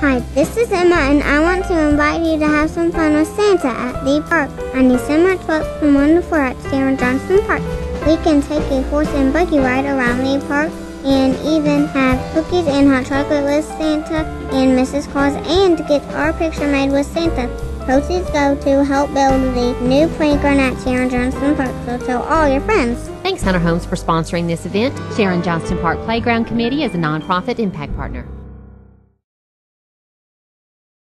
Hi, this is Emma, and I want to invite you to have some fun with Santa at the park on December 12th from 1 to 4 at Sharon Johnston Park. We can take a horse and buggy ride around the park and even have cookies and hot chocolate with Santa and Mrs. Claus and get our picture made with Santa. Proceeds go to help build the new playground at Sharon Johnston Park, so tell all your friends. Thanks, Hunter Holmes, for sponsoring this event. Sharon Johnston Park Playground Committee is a nonprofit impact partner.